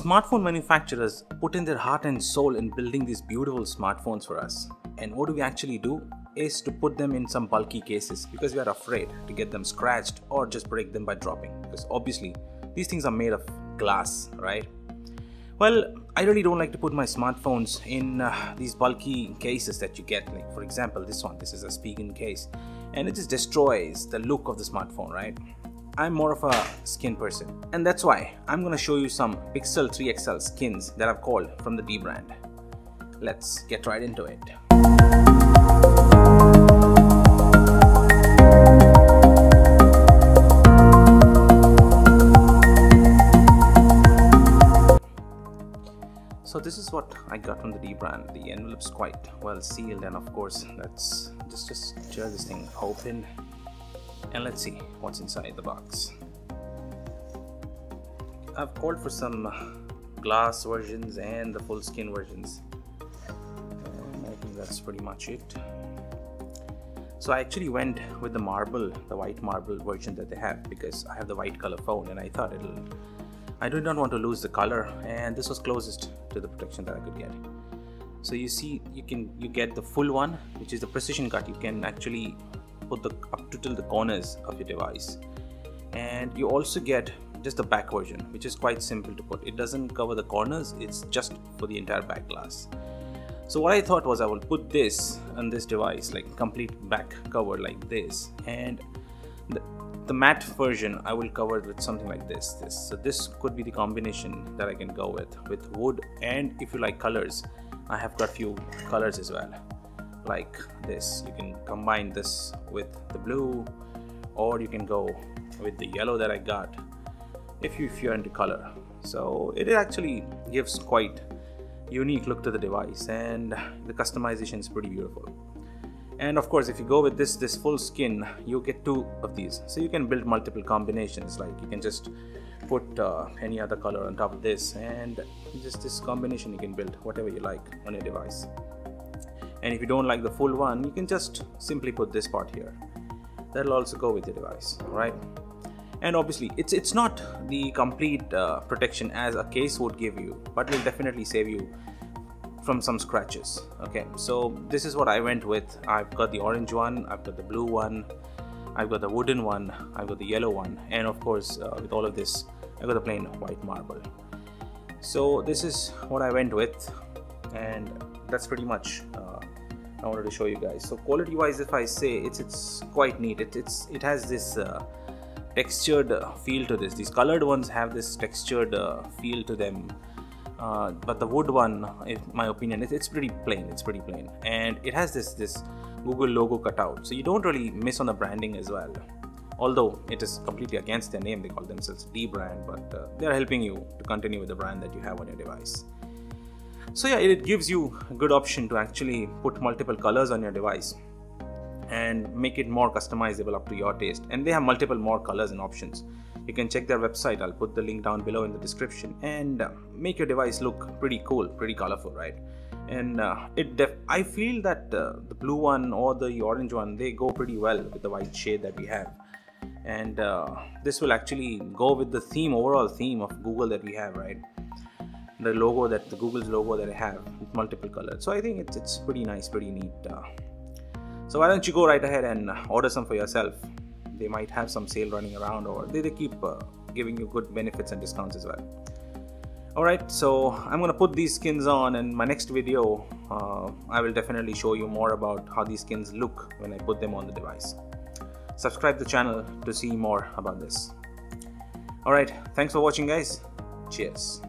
Smartphone manufacturers put in their heart and soul in building these beautiful smartphones for us. And what do we actually do? Is to put them in some bulky cases because we are afraid to get them scratched or just break them by dropping. Because obviously, these things are made of glass, right? Well, I really don't like to put my smartphones in uh, these bulky cases that you get. Like, for example, this one, this is a Spigen case, and it just destroys the look of the smartphone, right? I'm more of a skin person, and that's why I'm gonna show you some Pixel 3 XL skins that I've called from the dbrand. Let's get right into it. So this is what I got from the dbrand. The envelope's quite well sealed and of course let's just just tear this thing open and let's see what's inside the box. I've called for some glass versions and the full skin versions. And I think that's pretty much it. So I actually went with the marble, the white marble version that they have because I have the white color phone and I thought it'll I did not want to lose the color and this was closest to the protection that I could get. So you see you can you get the full one which is the precision cut you can actually put the up to till the corners of your device. And you also get just the back version which is quite simple to put. It doesn't cover the corners it's just for the entire back glass. So what I thought was I will put this on this device like complete back cover like this. And the, the matte version I will cover with something like this this. So this could be the combination that I can go with with wood. And if you like colors I have got few colors as well like this. You can combine this with the blue or you can go with the yellow that I got if you if you're into color. So it actually gives quite unique look to the device and the customization is pretty beautiful. And of course if you go with this this full skin you get two of these. So you can build multiple combinations like you can just put uh, any other color on top of this and just this combination you can build whatever you like on your device and if you don't like the full one you can just simply put this part here. That'll also go with your device right and obviously it's it's not the complete uh, protection as a case would give you but it will definitely save you from some scratches okay? So this is what I went with. I've got the orange one I've got the blue one I've got the wooden one I've got the yellow one and of course uh, with all of this I've got the plain white marble. So this is what I went with and that's pretty much uh, I wanted to show you guys. So quality wise if I say it's it's quite neat. It, it's it has this uh, textured feel to this. These colored ones have this textured uh, feel to them. Uh, but the wood one in my opinion it, it's pretty plain. It's pretty plain. And it has this this google logo cut out so you don't really miss on the branding as well. Although it is completely against their name. They call themselves dbrand but uh, they're helping you to continue with the brand that you have on your device so yeah it gives you a good option to actually put multiple colors on your device and make it more customizable up to your taste. And they have multiple more colors and options. You can check their website. I'll put the link down below in the description. And uh, make your device look pretty cool pretty colorful right? And uh, it def- i feel that uh, the blue one or the orange one they go pretty well with the white shade that we have. And uh, this will actually go with the theme overall theme of google that we have right the logo that the google's logo that i have with multiple colors. So i think it's, it's pretty nice pretty neat uh, so why don't you go right ahead and order some for yourself. They might have some sale running around or they, they keep uh, giving you good benefits and discounts as well. Alright so I'm gonna put these skins on and my next video. Uh, I will definitely show you more about how these skins look when I put them on the device. Subscribe the channel to see more about this. Alright thanks for watching guys. Cheers